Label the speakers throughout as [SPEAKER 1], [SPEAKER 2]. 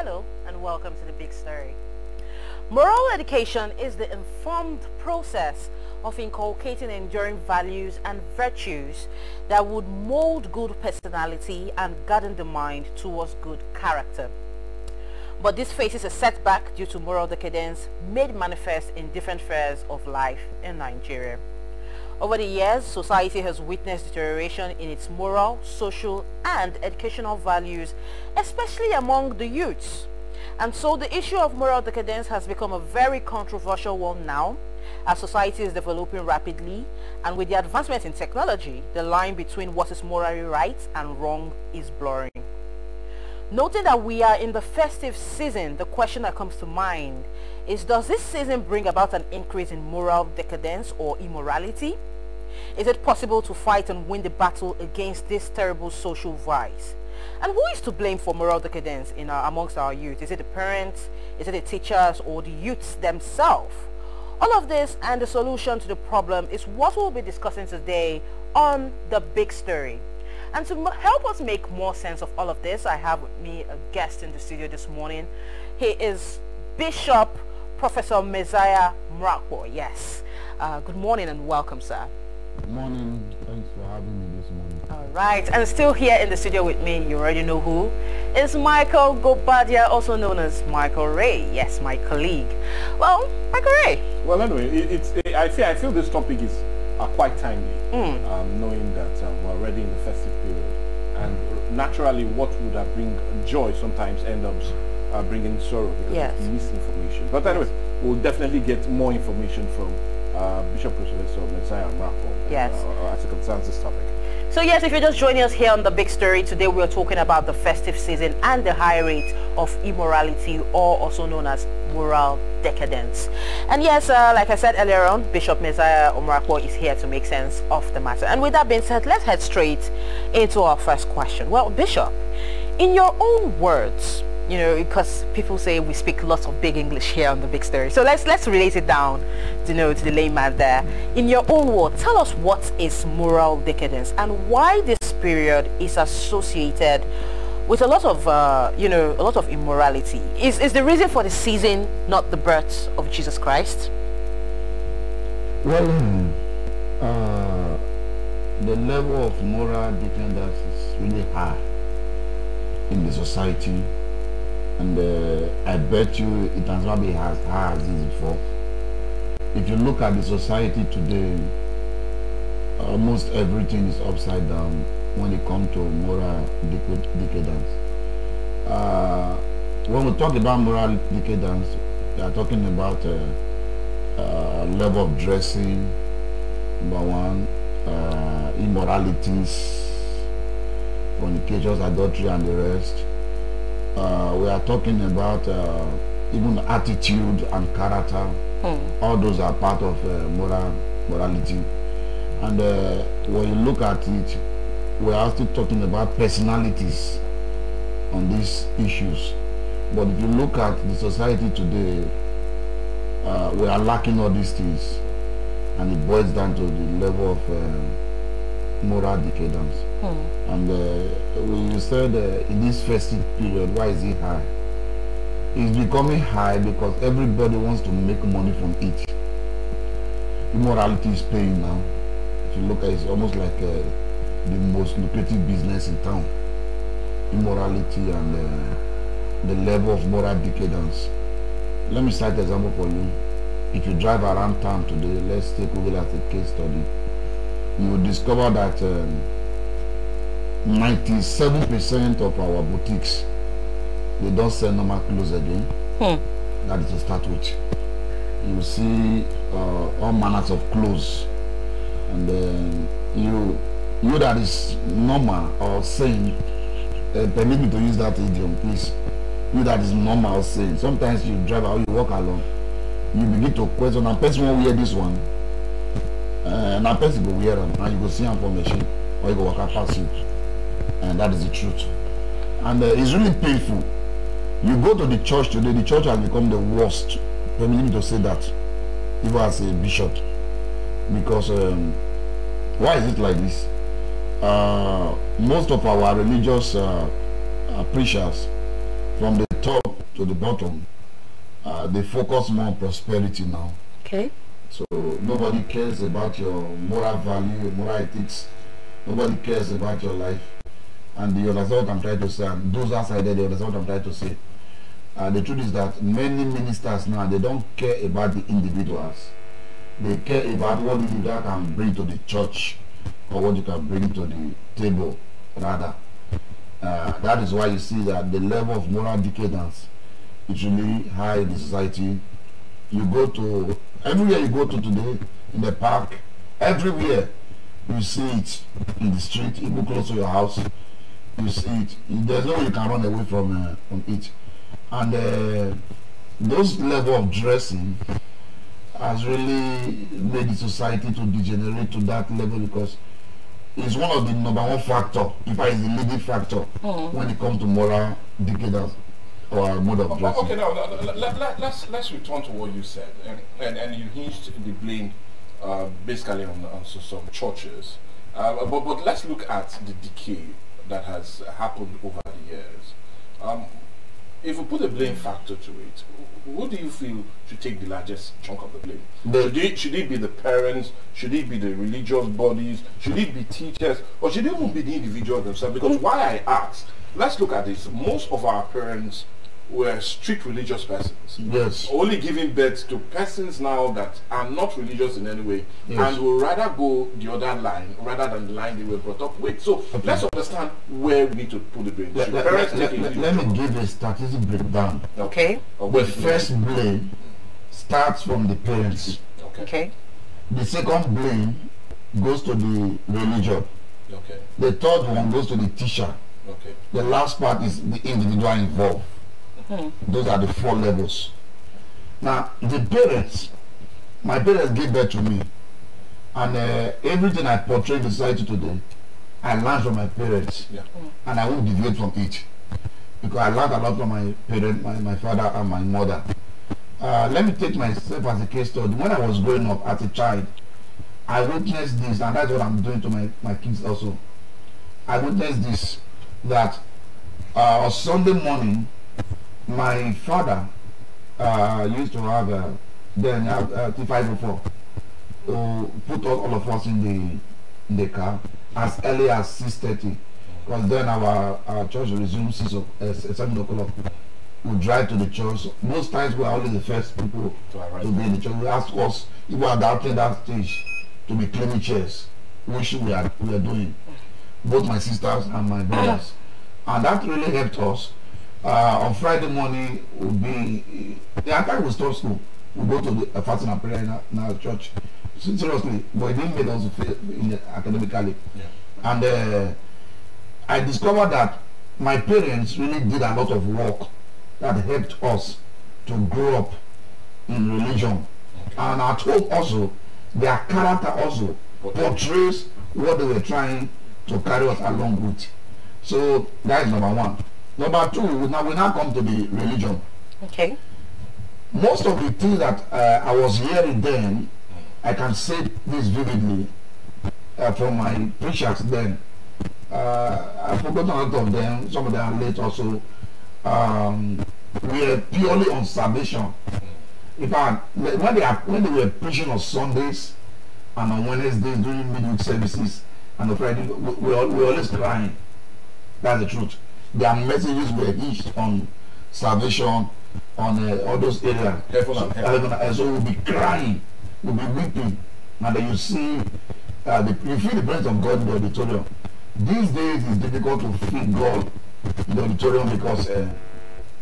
[SPEAKER 1] Hello and welcome to the Big Story. Moral education is the informed process of inculcating enduring values and virtues that would mold good personality and govern the mind towards good character. But this faces a setback due to moral decadence made manifest in different spheres of life in Nigeria. Over the years, society has witnessed deterioration in its moral, social and educational values, especially among the youths. And so the issue of moral decadence has become a very controversial one now, as society is developing rapidly, and with the advancements in technology, the line between what is morally right and wrong is blurring. Noting that we are in the festive season, the question that comes to mind is does this season bring about an increase in moral decadence or immorality? Is it possible to fight and win the battle against this terrible social vice? And who is to blame for moral decadence in our, amongst our youth? Is it the parents? Is it the teachers or the youths themselves? All of this and the solution to the problem is what we'll be discussing today on The Big Story. And to help us make more sense of all of this, I have with me a guest in the studio this morning. He is Bishop Professor Messiah Mrakpo. Yes. Uh, good morning and welcome, sir.
[SPEAKER 2] Good morning. Thanks for having me this morning.
[SPEAKER 1] All right. And still here in the studio with me, you already know who, is Michael Gobadia, also known as Michael Ray. Yes, my colleague. Well, Michael Ray.
[SPEAKER 3] Well, anyway, it, it's, it, I, feel, I feel this topic is uh, quite timely, mm. um, knowing that um, we're already in the festive period. And naturally, what would have bring joy sometimes ends up uh, bringing sorrow because yes. of misinformation. But anyway, we'll definitely get more information from uh, Bishop Professor Messiah Mrakpo
[SPEAKER 1] yes.
[SPEAKER 3] uh, as it concerns this topic.
[SPEAKER 1] So yes, if you're just joining us here on The Big Story, today we're talking about the festive season and the high rate of immorality or also known as moral decadence. And yes, uh, like I said earlier on, Bishop Messiah Omrakwo is here to make sense of the matter. And with that being said, let's head straight into our first question. Well, Bishop, in your own words, you know, because people say we speak lots of big English here on the big story. So let's let's relate it down, you know, to the layman there. In your own words, tell us what is moral decadence and why this period is associated with a lot of, uh, you know, a lot of immorality. Is is the reason for the season not the birth of Jesus Christ?
[SPEAKER 2] Well, uh, the level of moral decadence is really high in the society and uh, I bet you it has not been as high as this before. If you look at the society today, almost everything is upside down when it comes to moral decadence. Uh, when we talk about moral decadence, we are talking about uh, uh, level of dressing, number one, uh, immoralities, fornications, adultery, and the rest uh, we are talking about uh, even attitude and character. Hmm. All those are part of moral morality. And when you look at it, we are still talking about personalities on these issues. But if you look at the society today, uh, we are lacking all these things. And it boils down to the level of uh, moral decadence. Hmm. And uh, you said uh, in this festive period, why is it high? It's becoming high because everybody wants to make money from it. Immorality is paying now. If you look at it, it's almost like uh, the most lucrative business in town. Immorality and uh, the level of moral decadence. Let me cite an example for you. If you drive around town today, let's take Google as a case study. You will discover that um, 97% of our boutiques, they don't sell normal clothes again. Hmm. That is to start with. You see uh, all manners of clothes. And then you, you that is normal or sane, uh, permit me to use that idiom, please. You that is normal or sane. Sometimes you drive out, you walk along, you begin to question, and person will wear this one. Uh, and a person go wear them, and you go see them for machine, or you go walk past you. And that is the truth. And uh, it's really painful. You go to the church today the church has become the worst. Permit me to say that even as a bishop. Because um, why is it like this uh, most of our religious uh, uh, preachers from the top to the bottom, uh, they focus more on prosperity now.
[SPEAKER 1] Okay.
[SPEAKER 2] So nobody cares about your moral value, moral ethics. Nobody cares about your life. And understand what I'm trying to say. And those outside there, they understand what I'm trying to say. Uh, the truth is that many ministers now, they don't care about the individuals. They care about what you can bring to the church or what you can bring to the table, rather. Uh, that is why you see that the level of moral decadence is really high in the society. You go to, everywhere you go to today, in the park, everywhere, you see it in the street, even close to your house, you see it. There's no way you can run away from, uh, from it. And uh, those level of dressing has really made the society to degenerate to that level because it's one of the number one factor, if I is the leading factor
[SPEAKER 1] Mm.
[SPEAKER 2] when it comes to moral decadence or mode of dressing.
[SPEAKER 3] Okay, now let, let, let, let's let's return to what you said, and and, and you hinged the blame uh, basically on, on some churches, uh, but but let's look at the decay that has happened over the years. Um, if we put a blame factor to it, who do you feel should take the largest chunk of the blame?
[SPEAKER 2] The-
[SPEAKER 3] should, it, should it be the parents? Should it be the religious bodies? Should it be teachers? Or should it even be the individual themselves? Because mm. why I ask, let's look at this. Most of our parents were strict religious persons
[SPEAKER 2] Yes.
[SPEAKER 3] only giving birth to persons now that are not religious in any way
[SPEAKER 2] Yes.
[SPEAKER 3] and will rather go the other line rather than the line they were brought up with. So let's understand where we need to put the blame.
[SPEAKER 2] Let,
[SPEAKER 3] Should
[SPEAKER 2] let-
[SPEAKER 3] parents
[SPEAKER 2] let-
[SPEAKER 3] take
[SPEAKER 2] let- let me give a statistic breakdown.
[SPEAKER 1] Okay.
[SPEAKER 3] Or
[SPEAKER 2] The
[SPEAKER 3] the
[SPEAKER 2] first blame starts from the parents.
[SPEAKER 3] Okay.
[SPEAKER 1] Okay.
[SPEAKER 2] The second blame goes to the religion.
[SPEAKER 3] Okay.
[SPEAKER 2] The third one goes to the teacher.
[SPEAKER 3] Okay.
[SPEAKER 2] The last part is the individual involved. Those are the four levels. Now, the parents, my parents gave birth to me. And uh, everything I portray in society today, I learned from my parents.
[SPEAKER 3] Yeah.
[SPEAKER 2] And I won't deviate from it. Because I learned a lot from my parents, my, my father and my mother. Uh, let me take myself as a case study. When I was growing up as a child, I witnessed this, and that's what I'm doing to my, my kids also. I witnessed this, that uh, on Sunday morning, my father uh, used to have uh, then have uh, T504 to put all, all of us in the in the car as early as 6.30 because then our, our church resumes 6 o- uh, 7 o'clock. We drive to the church. Most times we are always the first people
[SPEAKER 3] To arrive.
[SPEAKER 2] to be in the church. We ask us if we are doubting that stage to be cleaning chairs which we are we are doing. Both my sisters and my brothers. And that really helped us uh, on Friday morning we'll be the entire will stop school. We go to the uh, fasting and prayer in our, in our church. Se- seriously but it didn't make us fail in the academically.
[SPEAKER 3] Yeah.
[SPEAKER 2] and uh, I discovered that my parents really did a lot of work that helped us to grow up in religion. And at home also their character also portrays what they were trying to carry us along with. So that is number one number two we now we now come to the religion
[SPEAKER 1] Okay.
[SPEAKER 2] most of the things that uh, I was hearing then, I can say this vividly uh, from my preachers then. Uh, I've forgotten a lot of them. Some of them are late also. Um, we are purely on salvation. In fact, when they are when they were preaching on Sundays and on Wednesdays during midweek services and on Friday, we, we, we always crying. That's the truth. Their messages were hinged on salvation, on uh, all those areas.
[SPEAKER 3] Heaven
[SPEAKER 2] so,
[SPEAKER 3] and hell.
[SPEAKER 2] and- so we'll be crying, we'll be weeping, and then you see, uh, the, you feel the presence of God in the auditorium. These days it's difficult to feel God in the auditorium because uh,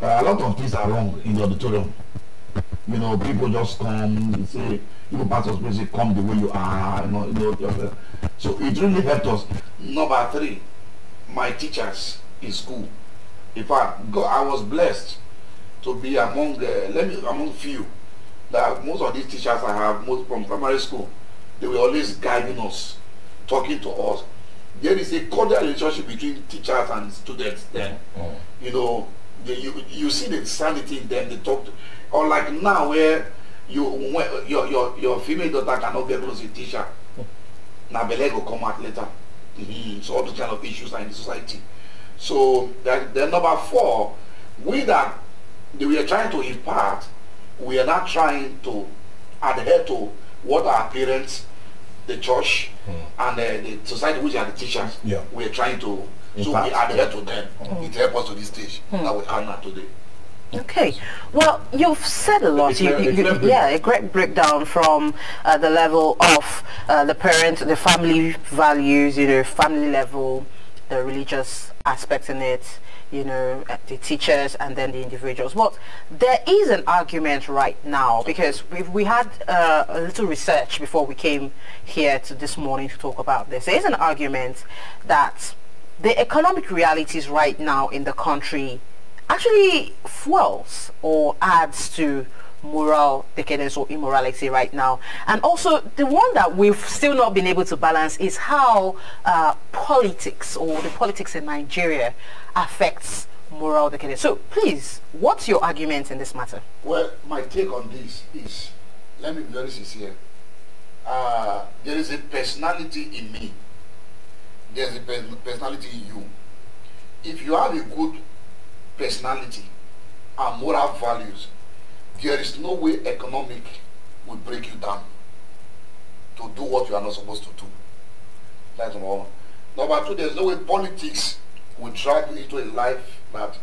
[SPEAKER 2] uh, a lot of things are wrong in the auditorium. You know, people just come, they say, even pastors will say, come the way you are, you know, you know so it really helped us. Number three, my teachers in school. In fact, God, I was blessed to be among, uh, let me, among few, that most of these teachers I have, most from primary school, they were always guiding us, talking to us. There is a cordial relationship between teachers and students then you know, the, you you see the sanity in them. They talk, to, or like now where you when your your your female daughter cannot get close to teacher, now belle go come out later. Mhm. So all those kind of issues are in the society. So that then number four, we that we are trying to impart, we are not trying to adhere to what our parents, the church, and uh, the society, which are the teachers,
[SPEAKER 3] Yeah.
[SPEAKER 2] we are trying to, so we adhere to them. It helps us to this stage that we are now today.
[SPEAKER 1] Okay. Well, you've said a lot. You, you- you- yeah, a great breakdown from uh, the level of uh, the parent, the family values, you know, family level, the religious aspect in it, you know, the teachers and then the individuals. But there is an argument right now because we've, we had uh, a little research before we came here to this morning to talk about this. There is an argument that the economic realities right now in the country actually fuels or adds to moral decadence or immorality right now. And also the one that we've still not been able to balance is how uh, politics or the politics in Nigeria affects moral decadence. So please, what's your argument in this matter?
[SPEAKER 2] Well, my take on this is, let me be very sincere. Uh, there is a personality in me. There is a pers- personality in you. If you have a good personality and moral values, there is no way economic will break you down to do what you are not supposed to do. That's number one. Number two, there's no way politics will drag you into a life that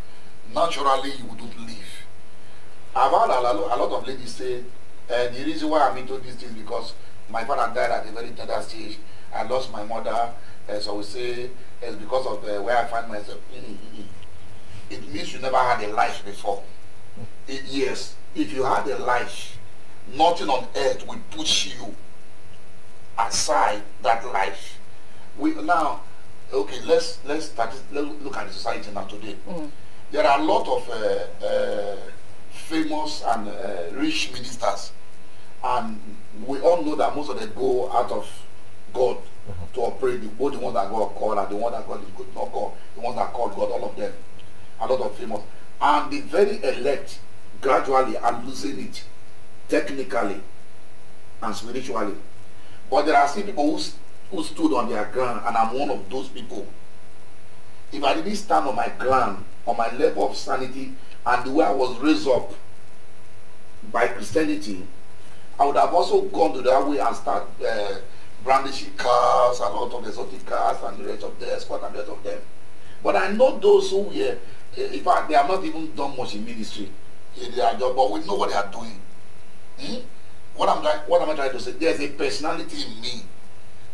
[SPEAKER 2] naturally you wouldn't live. I've had a, lo- a lot of ladies say, uh, the reason why I'm into this is because my father died at a very tender stage. I lost my mother. Uh, so we say it's because of uh, where I find myself. Mm, mm, mm. It means you never had a life before. It- yes, if you had a life, nothing on earth will push you aside that life. We now, okay, let's let's start, let's look at the society now today. There are a lot of uh, uh, famous and uh, rich ministers, and we all know that most of them go out of God to operate. The, both the ones that God called and the one that God is good not called, the ones that called God, all of them, a lot of famous, and the very elect gradually are losing it, technically and spiritually. But there are still people who, who stood on their ground, and I'm one of those people. If I didn't stand on my ground, on my level of sanity, and the way I was raised up by Christianity, I would have also gone to that way and start uh, brandishing cars and a lot of exotic cars and the rest of the escort and the rest of them. But I know those who were, uh, in fact, they have not even done much in ministry. In their job, but we know what they are doing. Hmm? What am I what am I trying to say? There's a personality in me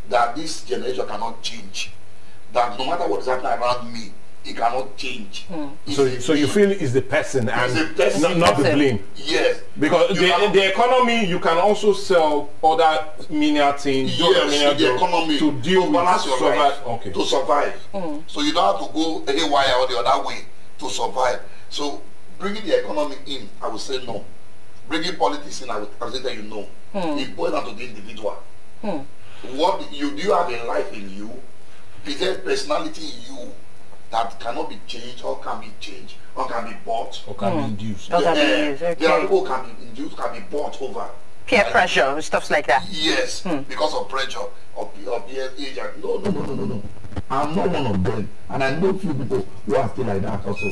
[SPEAKER 2] that this generation cannot change. That no matter what is happening around me, it cannot change. It's
[SPEAKER 3] So, so you feel it's the person and
[SPEAKER 2] It's the person.
[SPEAKER 3] not, not the blame.
[SPEAKER 2] yes
[SPEAKER 3] Because
[SPEAKER 2] You
[SPEAKER 3] the,
[SPEAKER 2] have-
[SPEAKER 3] the economy, you can also sell other menial things,
[SPEAKER 2] yes,
[SPEAKER 3] menial
[SPEAKER 2] the economy
[SPEAKER 3] to deal with
[SPEAKER 2] balance your
[SPEAKER 3] survive-
[SPEAKER 2] life
[SPEAKER 3] Okay.
[SPEAKER 2] to survive. So you don't have to go haywire or the other way to survive. So bringing the economy in, I would say no. Bringing politics in, I would, I would say that you know. It boils down to the individual. Hmm. What you do you have a life in you? Is there personality in you that cannot be changed or can be changed or can be bought?
[SPEAKER 3] Or can be hmm. induced.
[SPEAKER 1] Okay. can be used,
[SPEAKER 2] There are people can be induced, can be bought over.
[SPEAKER 1] Peer
[SPEAKER 2] Right?
[SPEAKER 1] pressure and stuff like that.
[SPEAKER 2] Yes, hmm. because of pressure of of the age. And no, no, no, no, no, no. I'm not one of them, and I know few people who are still like that also.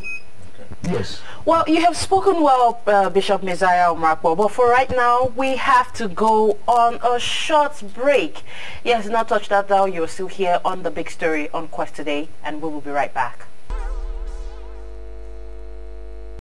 [SPEAKER 2] Yes.
[SPEAKER 1] Well, you have spoken well, uh, Bishop Messiah Omarpo, but for right now, we have to go on a short break. Yes, not touch that dial. You're still here on The Big Story on Quest today, and we will be right back.